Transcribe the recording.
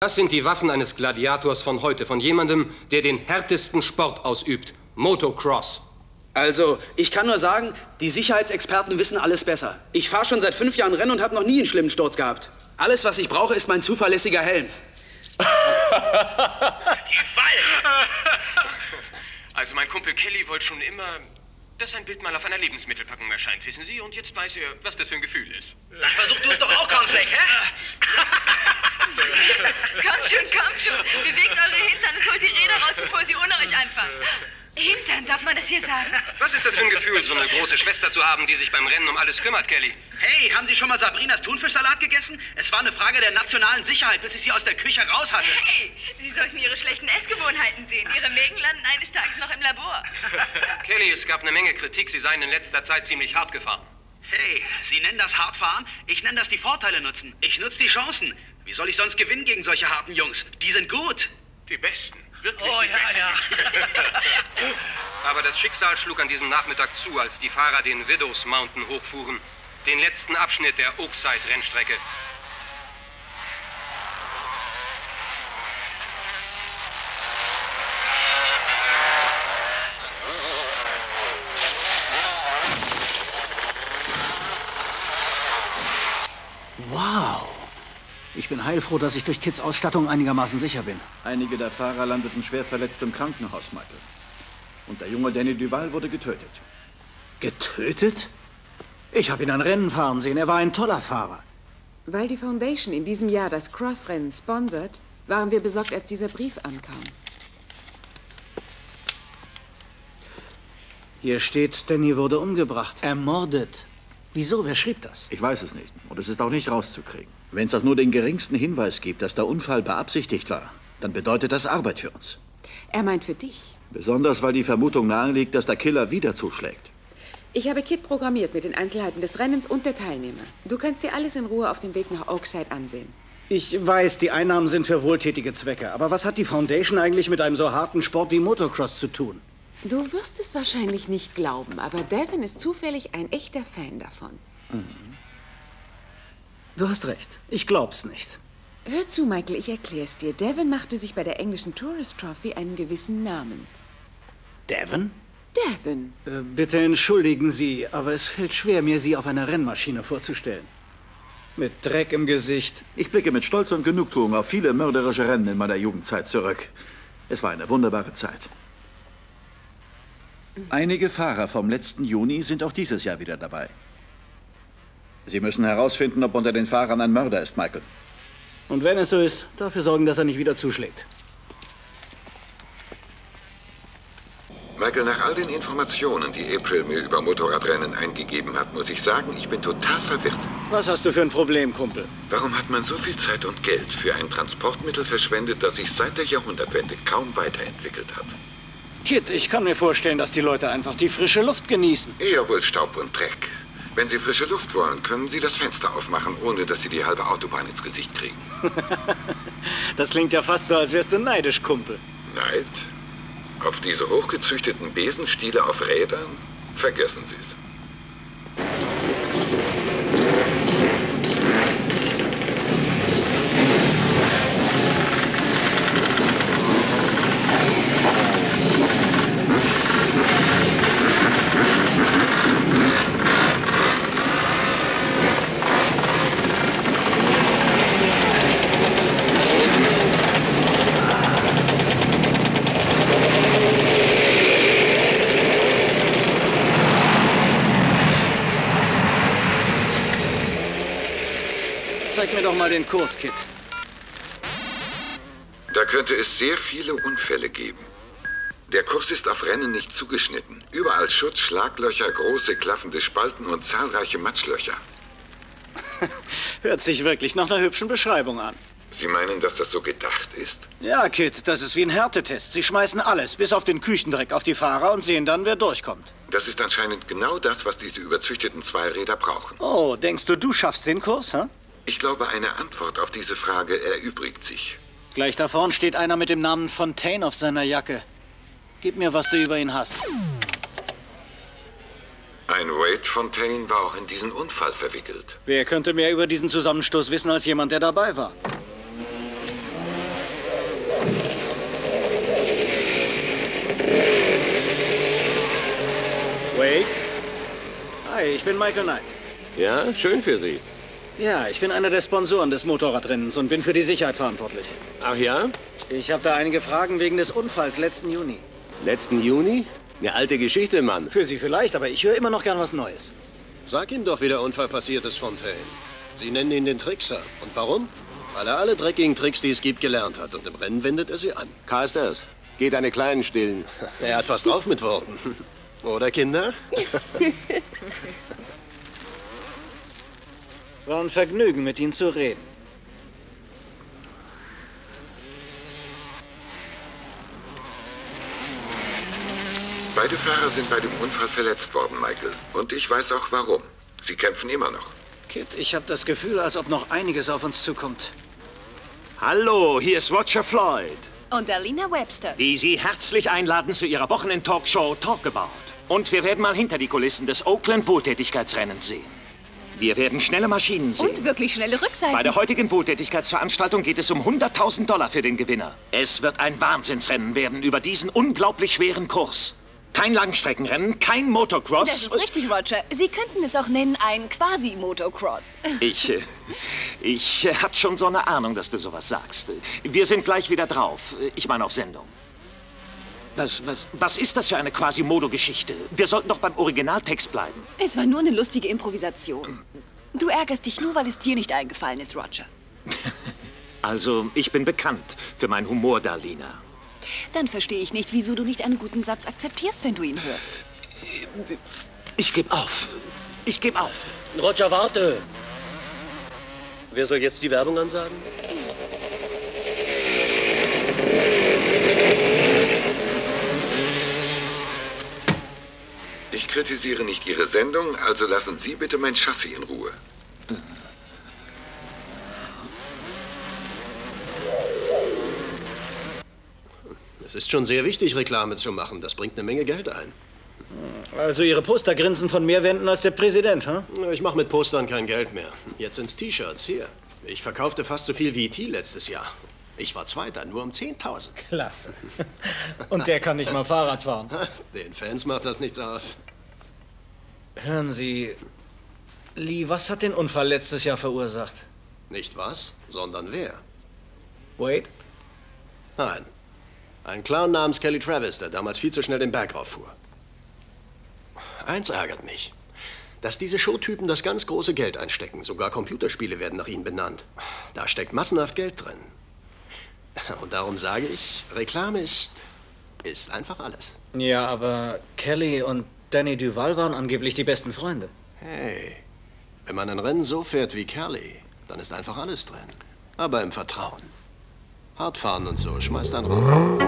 Das sind die Waffen eines Gladiators von heute, von jemandem, der den härtesten Sport ausübt. Motocross. Also, ich kann nur sagen, die Sicherheitsexperten wissen alles besser. Ich fahre schon seit fünf Jahren Rennen und habe noch nie einen schlimmen Sturz gehabt. Alles, was ich brauche, ist mein zuverlässiger Helm. die Fall! Also mein Kumpel Kelly wollte schon immer, dass sein Bild mal auf einer Lebensmittelpackung erscheint, wissen Sie? Und jetzt weiß er, was das für ein Gefühl ist. Dann versuch du es doch auch, Cornflake, hä? komm schon, komm schon. Bewegt eure Hintern und holt die Räder raus, bevor sie ohne euch anfangen. Hintern, darf man das hier sagen? Was ist das für ein Gefühl, so eine große Schwester zu haben, die sich beim Rennen um alles kümmert, Kelly? Hey, haben Sie schon mal Sabrinas Thunfischsalat gegessen? Es war eine Frage der nationalen Sicherheit, bis ich sie aus der Küche raus hatte. Hey, Sie sollten Ihre schlechten Essgewohnheiten sehen. Ihre Mägen landen eines Tages noch im Labor. Kelly, es gab eine Menge Kritik, Sie seien in letzter Zeit ziemlich hart gefahren. Hey, Sie nennen das hart fahren? Ich nenne das die Vorteile nutzen. Ich nutze die Chancen. Wie soll ich sonst gewinnen gegen solche harten Jungs? Die sind gut. Die Besten. Wirklich oh, die ja, Besten. ja. Aber das Schicksal schlug an diesem Nachmittag zu, als die Fahrer den Widows Mountain hochfuhren. Den letzten Abschnitt der Oakside-Rennstrecke. Ich bin heilfroh, dass ich durch Kids Ausstattung einigermaßen sicher bin. Einige der Fahrer landeten schwer verletzt im Krankenhaus, Michael. Und der junge Danny Duval wurde getötet. Getötet? Ich habe ihn ein Rennen fahren sehen. Er war ein toller Fahrer. Weil die Foundation in diesem Jahr das Crossrennen sponsert, waren wir besorgt, als dieser Brief ankam. Hier steht, Danny wurde umgebracht. Ermordet. Wieso? Wer schrieb das? Ich weiß es nicht. Und es ist auch nicht rauszukriegen. Wenn es auch nur den geringsten Hinweis gibt, dass der Unfall beabsichtigt war, dann bedeutet das Arbeit für uns. Er meint für dich. Besonders, weil die Vermutung naheliegt, dass der Killer wieder zuschlägt. Ich habe Kit programmiert mit den Einzelheiten des Rennens und der Teilnehmer. Du kannst dir alles in Ruhe auf dem Weg nach Oakside ansehen. Ich weiß, die Einnahmen sind für wohltätige Zwecke. Aber was hat die Foundation eigentlich mit einem so harten Sport wie Motocross zu tun? Du wirst es wahrscheinlich nicht glauben, aber Devin ist zufällig ein echter Fan davon. Mhm. Du hast recht. Ich glaub's nicht. Hör zu, Michael, ich erklär's dir. Devin machte sich bei der englischen Tourist Trophy einen gewissen Namen. Devon? Devin. Äh, bitte entschuldigen Sie, aber es fällt schwer, mir Sie auf einer Rennmaschine vorzustellen. Mit Dreck im Gesicht. Ich blicke mit Stolz und Genugtuung auf viele mörderische Rennen in meiner Jugendzeit zurück. Es war eine wunderbare Zeit. Einige Fahrer vom letzten Juni sind auch dieses Jahr wieder dabei. Sie müssen herausfinden, ob unter den Fahrern ein Mörder ist, Michael. Und wenn es so ist, dafür sorgen, dass er nicht wieder zuschlägt. Michael, nach all den Informationen, die April mir über Motorradrennen eingegeben hat, muss ich sagen, ich bin total verwirrt. Was hast du für ein Problem, Kumpel? Warum hat man so viel Zeit und Geld für ein Transportmittel verschwendet, das sich seit der Jahrhundertwende kaum weiterentwickelt hat? Kit, ich kann mir vorstellen, dass die Leute einfach die frische Luft genießen. Eher wohl Staub und Dreck. Wenn Sie frische Luft wollen, können Sie das Fenster aufmachen, ohne dass Sie die halbe Autobahn ins Gesicht kriegen. das klingt ja fast so, als wärst du neidisch, Kumpel. Neid? Auf diese hochgezüchteten Besenstiele auf Rädern? Vergessen Sie es. Zeig mir doch mal den Kurs, Kit. Da könnte es sehr viele Unfälle geben. Der Kurs ist auf Rennen nicht zugeschnitten. Überall Schutz, Schlaglöcher, große klaffende Spalten und zahlreiche Matschlöcher. Hört sich wirklich nach einer hübschen Beschreibung an. Sie meinen, dass das so gedacht ist? Ja, Kit, das ist wie ein Härtetest. Sie schmeißen alles, bis auf den Küchendreck, auf die Fahrer und sehen dann, wer durchkommt. Das ist anscheinend genau das, was diese überzüchteten Zweiräder brauchen. Oh, denkst du, du schaffst den Kurs, hä? Ich glaube, eine Antwort auf diese Frage erübrigt sich. Gleich da vorne steht einer mit dem Namen Fontaine auf seiner Jacke. Gib mir, was du über ihn hast. Ein Wade Fontaine war auch in diesen Unfall verwickelt. Wer könnte mehr über diesen Zusammenstoß wissen als jemand, der dabei war? Wade? Hi, ich bin Michael Knight. Ja, schön für Sie. Ja, ich bin einer der Sponsoren des Motorradrennens und bin für die Sicherheit verantwortlich. Ach ja? Ich habe da einige Fragen wegen des Unfalls letzten Juni. Letzten Juni? Eine alte Geschichte, Mann. Für Sie vielleicht, aber ich höre immer noch gern was Neues. Sag ihm doch, wie der Unfall passiert ist, Fontaine. Sie nennen ihn den Trickser. Und warum? Weil er alle dreckigen Tricks, die es gibt, gelernt hat. Und im Rennen wendet er sie an. Carstairs, geh deine Kleinen stillen. Er hat was drauf mit Worten. Oder, Kinder? War ein Vergnügen, mit Ihnen zu reden. Beide Fahrer sind bei dem Unfall verletzt worden, Michael. Und ich weiß auch warum. Sie kämpfen immer noch. Kit, ich habe das Gefühl, als ob noch einiges auf uns zukommt. Hallo, hier ist Roger Floyd, Und Alina Webster. die Sie herzlich einladen zu Ihrer Wochenend-Talkshow Talk About. Und wir werden mal hinter die Kulissen des Oakland Wohltätigkeitsrennens sehen. Wir werden schnelle Maschinen sehen. Und wirklich schnelle Rückseiten. Bei der heutigen Wohltätigkeitsveranstaltung geht es um 100.000 Dollar für den Gewinner. Es wird ein Wahnsinnsrennen werden über diesen unglaublich schweren Kurs. Kein Langstreckenrennen, kein Motocross. Das ist richtig, Roger. Sie könnten es auch nennen ein Quasi-Motocross. Ich, äh, ich äh, hatte schon so eine Ahnung, dass du sowas sagst. Wir sind gleich wieder drauf. Ich meine auf Sendung. Was, was, was ist das für eine Quasimodo-Geschichte? Wir sollten doch beim Originaltext bleiben. Es war nur eine lustige Improvisation. Du ärgerst dich nur, weil es dir nicht eingefallen ist, Roger. Also, ich bin bekannt für meinen Humor, Darlina. Dann verstehe ich nicht, wieso du nicht einen guten Satz akzeptierst, wenn du ihn hörst. Ich gebe auf. Ich gebe auf. Roger, warte. Wer soll jetzt die Werbung ansagen? Kritisiere nicht Ihre Sendung, also lassen Sie bitte mein Chassis in Ruhe. Es ist schon sehr wichtig, Reklame zu machen. Das bringt eine Menge Geld ein. Also Ihre Poster grinsen von mehr Wänden als der Präsident, hm? Ich mache mit Postern kein Geld mehr. Jetzt sind's T-Shirts. Hier. Ich verkaufte fast so viel wie E.T. letztes Jahr. Ich war Zweiter, nur um 10.000. Klasse. Und der kann nicht mal Fahrrad fahren. Den Fans macht das nichts aus. Hören Sie, Lee, was hat den Unfall letztes Jahr verursacht? Nicht was, sondern wer. Wade? Nein. Ein Clown namens Kelly Travis, der damals viel zu schnell den Berg rauffuhr. Eins ärgert mich. Dass diese Showtypen das ganz große Geld einstecken. Sogar Computerspiele werden nach ihnen benannt. Da steckt massenhaft Geld drin. Und darum sage ich, Reklame ist. ist einfach alles. Ja, aber Kelly und Danny Duval waren angeblich die besten Freunde. Hey, wenn man ein Rennen so fährt wie Kelly, dann ist einfach alles drin. Aber im Vertrauen. Hart fahren und so, schmeißt dann raus.